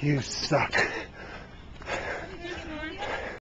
You suck.